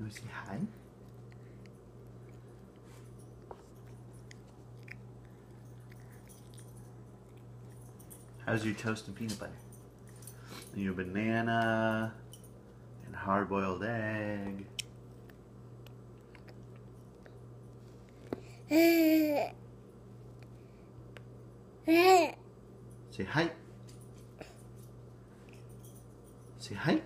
You want to say hi? How's your toast and peanut butter? And your banana and hard boiled egg. Say hi. Say hi.